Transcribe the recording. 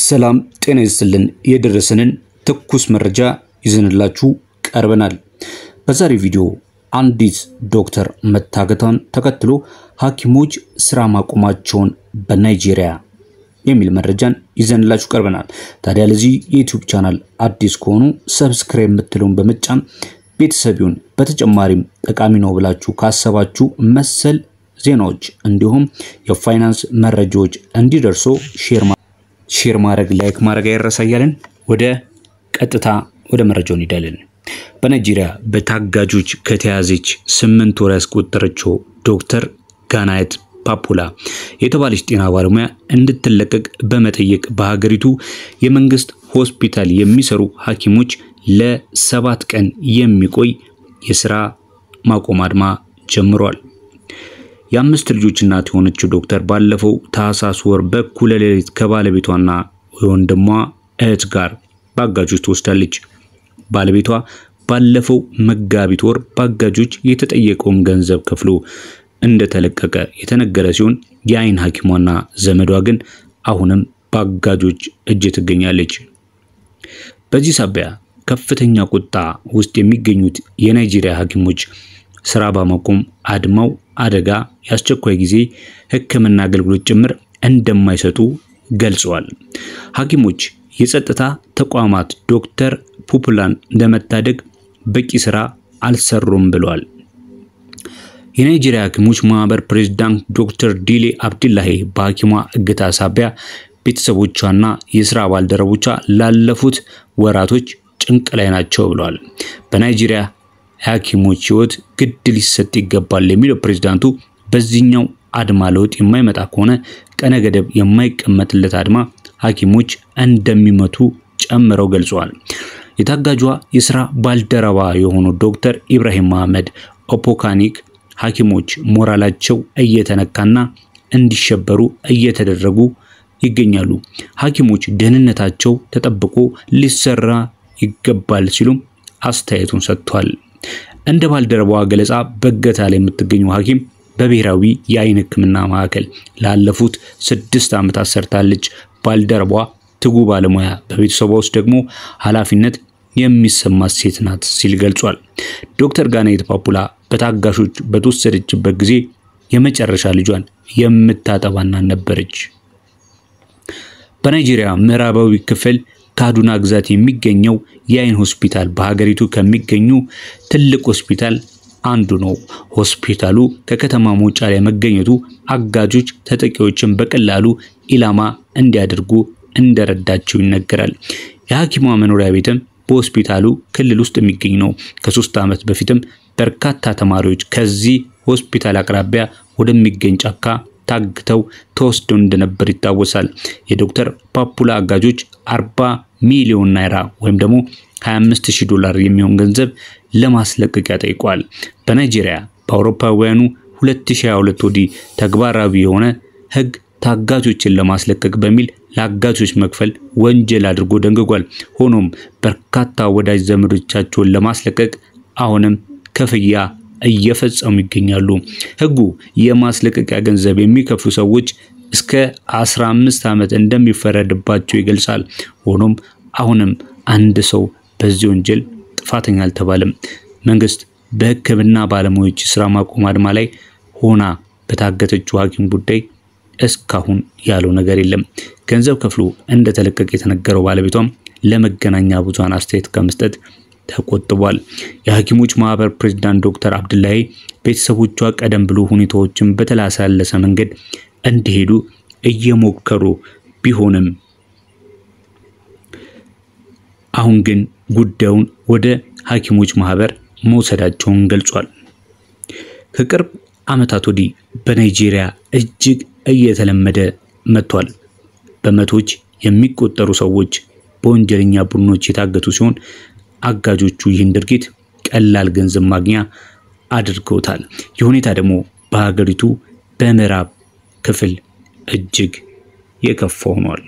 ሰላም ጤና ይስጥልን። የደረሰንን ትኩስ መረጃ ይዘንላችሁ ቀርበናል። በዛሬ ቪዲዮ አንዲት ዶክተር መታገቷን ተከትሎ ሐኪሞች ስራ ማቆማቸውን በናይጄሪያ የሚል መረጃን ይዘንላችሁ ቀርበናል። ታዲያ ለዚህ የ YouTube channel አዲስ ከሆኑ subscribe የምትለውን በመጫን ቤተሰብ ይሁኑ በተጨማሪም ጠቃሚ ነው ብላችሁ ካሰባችሁ መሰል ዜናዎች እንዲሁም የፋይናንስ መረጃዎች እንዲደርሱ share ማድረግ like ማድረግ አይረሳያልን። ወደ ቀጥታ ወደ መረጃው እንሄዳለን። በናይጄሪያ በታጋጆች ከተያዘች ስምንት ወር ያስቆጠረችው ዶክተር ጋኒያት ፖፑላ የተባለች ጤና ባለሙያ እንድትለቀቅ በመጠየቅ በሀገሪቱ የመንግስት ሆስፒታል የሚሰሩ ሐኪሞች ለሰባት ቀን የሚቆይ የስራ ማቆም አድማ ጀምሯል። የአምስት ልጆች እናት የሆነችው ዶክተር ባለፈው ታህሳስ ወር በኩለ ሌሊት ከባለቤቷና የወንድሟ እህት ጋር በአጋጆች ትወስዳለች። ባለቤቷ ባለፈው መጋቢት ወር በአጋጆች የተጠየቀውን ገንዘብ ከፍሎ እንደተለቀቀ የተነገረ ሲሆን የአይን ሐኪሟና ዘመዷ ግን አሁንም በአጋጆች እጅ ትገኛለች። በዚህ ሳቢያ ከፍተኛ ቁጣ ውስጥ የሚገኙት የናይጄሪያ ሐኪሞች ስራ በማቆም አድማው አደጋ የአስቸኳይ ጊዜ ሕክምና አገልግሎት ጭምር እንደማይሰጡ ገልጸዋል። ሐኪሞች የጸጥታ ተቋማት ዶክተር ፑፑላን ለመታደግ በቂ ስራ አልሰሩም ብለዋል። የናይጄሪያ ሐኪሞች ማህበር ፕሬዝዳንት ዶክተር ዲሌ አብድላሂ በሐኪሟ እገታ ሳቢያ ቤተሰቦቿና የስራ ባልደረቦቿ ላለፉት ወራቶች ጭንቅ ላይ ናቸው ብለዋል። በናይጄሪያ የሐኪሞች ህይወት ግድ ሊሰጥ ይገባል የሚለው ፕሬዝዳንቱ በዚህኛው አድማ ለውጥ የማይመጣ ከሆነ ቀነ ገደብ የማይቀመጥለት አድማ ሐኪሞች እንደሚመቱ ጨምረው ገልጸዋል። የታጋጇ የስራ ባልደረባ የሆኑ ዶክተር ኢብራሂም መሐመድ ኦፖካኒክ ሐኪሞች ሞራላቸው እየተነካና እንዲሸበሩ እየተደረጉ ይገኛሉ። ሐኪሞች ደህንነታቸው ተጠብቆ ሊሰራ ይገባል ሲሉም አስተያየቱን ሰጥቷል። እንደ ባልደረባዋ ገለጻ በእገታ ላይ የምትገኘው ሐኪም በብሔራዊ የአይን ሕክምና ማዕከል ላለፉት ስድስት ዓመታት ሰርታለች። ባልደረባዋ ትጉ ባለሙያ፣ በቤተሰቧ ውስጥ ደግሞ ኃላፊነት የሚሰማት ሴት ናት ሲል ገልጿል። ዶክተር ጋናየት ፓፑላ በታጋሾች በተወሰደችበት ጊዜ የመጨረሻ ልጇን የምታጠባና ነበረች። በናይጄሪያ ምዕራባዊ ክፍል ካዱና ግዛት የሚገኘው የአይን ሆስፒታል በሀገሪቱ ከሚገኙ ትልቅ ሆስፒታል አንዱ ነው። ሆስፒታሉ ከከተማ መውጫ ላይ መገኘቱ አጋጆች ተጠቂዎችን በቀላሉ ኢላማ እንዲያደርጉ እንደረዳቸው ይነገራል። የሐኪሟ መኖሪያ ቤትም በሆስፒታሉ ክልል ውስጥ የሚገኝ ነው። ከሶስት ዓመት በፊትም በርካታ ተማሪዎች ከዚህ ሆስፒታል አቅራቢያ ወደሚገኝ ጫካ ታግተው ተወስደው እንደነበር ይታወሳል። የዶክተር ፓፑላ አጋጆች 40 ሚሊዮን ናይራ ወይም ደግሞ 25000 ዶላር የሚሆን ገንዘብ ለማስለቀቂያ ጠይቋል። በናይጄሪያ በአውሮፓውያኑ 2022 ወዲህ ተግባራዊ የሆነ ሕግ ታጋቾችን ለማስለቀቅ በሚል ለአጋቾች መክፈል ወንጀል አድርጎ ደንግጓል። ሆኖም በርካታ ወዳጅ ዘመዶቻቸውን ለማስለቀቅ አሁንም ክፍያ እየፈጸሙ ይገኛሉ። ሕጉ የማስለቀቂያ ገንዘብ የሚከፍሉ ሰዎች እስከ 15 ዓመት እንደሚፈረድባቸው ይገልጻል። ሆኖም አሁንም አንድ ሰው በዚህ ወንጀል ጥፋተኛ አልተባለም። መንግስት በሕክምና ባለሙያዎች ስራ ማቆም አድማ ላይ ሆና በታገተችው ሐኪም ጉዳይ እስካሁን ያለው ነገር የለም። ገንዘብ ከፍሎ እንደተለቀቀ የተነገረው ባለቤቷም ለመገናኛ ብዙሃን አስተያየት ከመስጠት ተቆጥቧል። የሐኪሞች ማህበር ፕሬዝዳንት ዶክተር አብድላሂ ቤተሰቦቿ ቀደም ብሎ ሁኔታዎችን በተላሳለሰ መንገድ እንዲሄዱ እየሞከሩ ቢሆንም አሁን ግን ጉዳዩን ወደ ሐኪሞች ማህበር መውሰዳቸውን ገልጿል። ከቅርብ ዓመታት ወዲህ በናይጄሪያ እጅግ እየተለመደ መጥቷል። በመቶዎች የሚቆጠሩ ሰዎች በወንጀለኛ ቡድኖች የታገቱ ሲሆን አጋጆቹ ይህን ድርጊት ቀላል ገንዘብ ማግኛ አድርገውታል። ይህ ሁኔታ ደግሞ በሀገሪቱ በምዕራብ ክፍል እጅግ የከፋ ሆኗል።